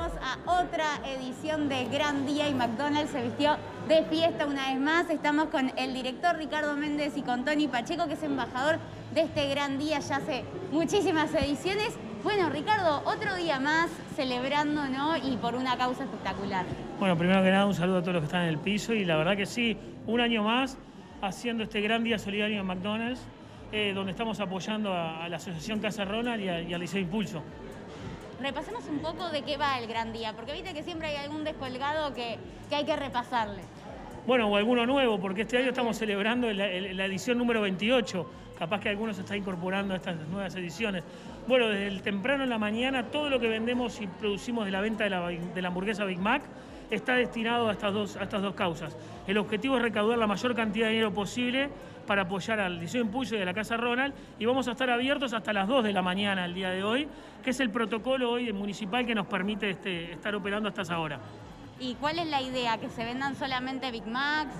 a otra edición de Gran Día y McDonald's se vistió de fiesta una vez más. Estamos con el director Ricardo Méndez y con Tony Pacheco, que es embajador de este Gran Día ya hace muchísimas ediciones. Bueno, Ricardo, otro día más celebrando, ¿no? Y por una causa espectacular. Bueno, primero que nada, un saludo a todos los que están en el piso y la verdad que sí, un año más haciendo este Gran Día Solidario en McDonald's, eh, donde estamos apoyando a, la Asociación Casa Ronald y, al Liceo Impulso repasemos un poco de qué va el gran día, porque viste que siempre hay algún descolgado que, hay que repasarle. Bueno, o alguno nuevo, porque este año estamos celebrando la, edición número 28. Capaz que algunos se está incorporando a estas nuevas ediciones. Bueno, desde el temprano en la mañana, todo lo que vendemos y producimos de la venta de la hamburguesa Big Mac está destinado a estas, dos, a estas dos causas. El objetivo es recaudar la mayor cantidad de dinero posible para apoyar al Liceo Impulso y a la Casa Ronald y vamos a estar abiertos hasta las 2 de la mañana el día de hoy, que es el protocolo hoy municipal que nos permite este, estar operando hasta esa hora. ¿Y cuál es la idea? ¿Que se vendan solamente Big Macs?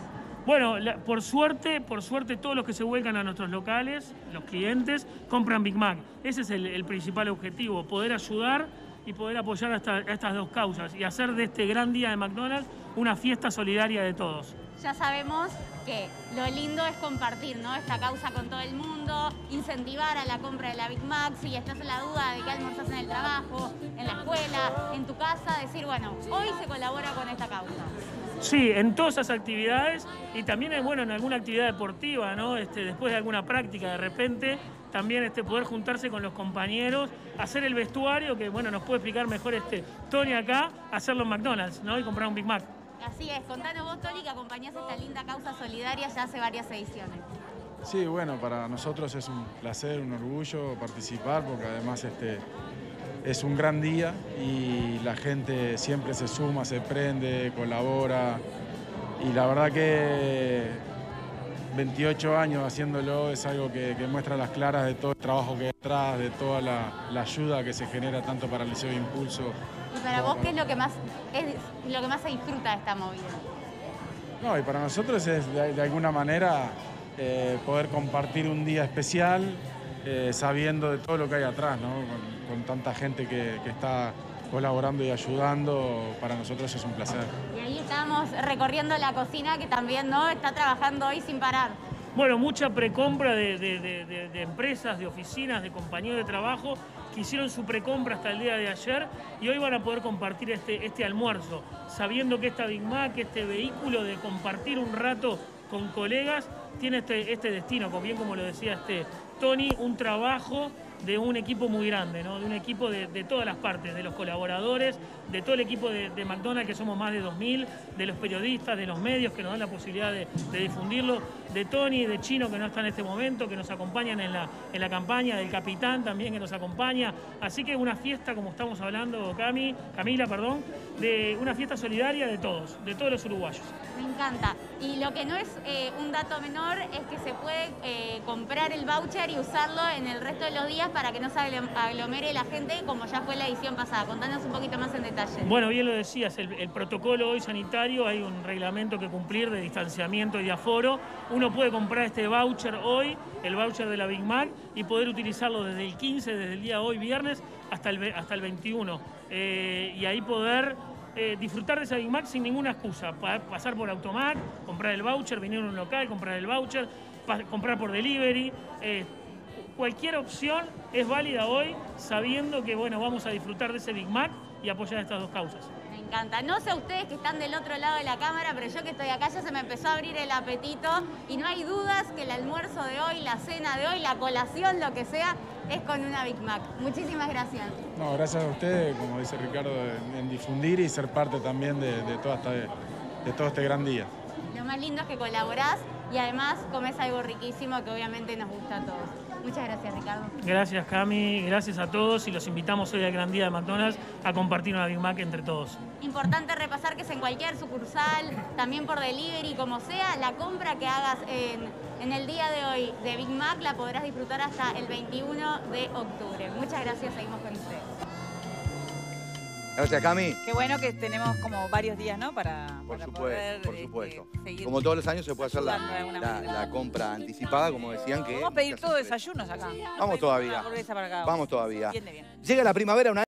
Bueno, por suerte, por suerte todos los que se vuelcan a nuestros locales, los clientes, compran Big Mac. Ese es el, principal objetivo, poder ayudar y poder apoyar a, estas dos causas y hacer de este gran día de McDonald's una fiesta solidaria de todos. Ya sabemos que lo lindo es compartir ¿no? esta causa con todo el mundo, incentivar a la compra de la Big Mac, si estás en la duda de que almorzás en el trabajo, en la escuela, en tu casa, decir, bueno, hoy se colabora con esta causa. Sí, en todas esas actividades y también bueno, en alguna actividad deportiva, ¿no? Este, después de alguna práctica de repente, también este, poder juntarse con los compañeros, hacer el vestuario, que bueno, nos puede explicar mejor este Tony acá, hacerlo en McDonald's, ¿no? Y comprar un Big Mac. Así es, contanos vos, Tony, que acompañás esta linda causa solidaria ya hace varias ediciones. Sí, bueno, para nosotros es un placer, un orgullo participar, porque además este, es un gran día y la gente siempre se suma, se prende, colabora. Y la verdad que 28 años haciéndolo es algo que, muestra las claras de todo el trabajo que hay detrás, de toda la, ayuda que se genera tanto para el Liceo de Impulso. ¿Y para vos qué es lo que más es lo que más se disfruta de esta movida? No, y para nosotros es de, alguna manera eh, poder compartir un día especial eh, sabiendo de todo lo que hay atrás, ¿no? con, tanta gente que, que está colaborando y ayudando, para nosotros es un placer. Y ahí estamos recorriendo la cocina que también ¿no? está trabajando hoy sin parar. Bueno, mucha precompra de, de, empresas, de oficinas, de compañeros de trabajo que hicieron su precompra hasta el día de ayer y hoy van a poder compartir este, este almuerzo, sabiendo que esta Big Mac, este vehículo de compartir un rato con colegas, tiene este, este destino, bien como lo decía este Tony, un trabajo de un equipo muy grande, ¿no? de un equipo de, todas las partes, de los colaboradores, de todo el equipo de, McDonald's, que somos más de 2.000, de los periodistas, de los medios que nos dan la posibilidad de, difundirlo, de Tony, de Chino, que no está en este momento, que nos acompañan en la, en la campaña, del capitán también que nos acompaña. Así que una fiesta, como estamos hablando, Cami, Camila, perdón, de una fiesta solidaria de todos, de todos los uruguayos. Me encanta. Y lo que no es eh, un dato menor es que se puede eh, comprar el voucher y usarlo en el resto de los días para que no se aglomere la gente como ya fue la edición pasada. Contanos un poquito más en detalle. Bueno, bien lo decías, el, protocolo hoy sanitario, hay un reglamento que cumplir de distanciamiento y de aforo. Uno puede comprar este voucher hoy, el voucher de la Big Mac, y poder utilizarlo desde el 15, desde el día hoy, viernes, hasta el, hasta el 21. Eh, y ahí poder eh, disfrutar de esa Big Mac sin ninguna excusa. Pasar por Automac, comprar el voucher, venir a un local, comprar el voucher, comprar por delivery. Eh, cualquier opción es válida hoy sabiendo que bueno, vamos a disfrutar de ese Big Mac y apoyar estas dos causas. Me encanta. No sé ustedes que están del otro lado de la cámara, pero yo que estoy acá ya se me empezó a abrir el apetito y no hay dudas que el almuerzo de hoy, la cena de hoy, la colación, lo que sea, es con una Big Mac. Muchísimas gracias. No, gracias a ustedes, como dice Ricardo, en, difundir y ser parte también de, toda de todo este gran día. Lo más lindo es que colaborás y además comes algo riquísimo que obviamente nos gusta a todos. Muchas gracias, Ricardo. Gracias, Cami. Gracias a todos y los invitamos hoy al Gran Día de McDonald's a compartir una Big Mac entre todos. Importante repasar que es en cualquier sucursal, también por delivery, como sea, la compra que hagas en, en el día de hoy de Big Mac la podrás disfrutar hasta el 21 de octubre. Muchas gracias, seguimos con ustedes. Gracias, Cami. Qué bueno que tenemos como varios días, ¿no? Para, por supuesto, poder, por este, supuesto. como todos los años se puede hacer la, compra anticipada, como decían que... Vamos a pedir todos desayunos acá. Vamos todavía. Vamos todavía. Llega la primavera, una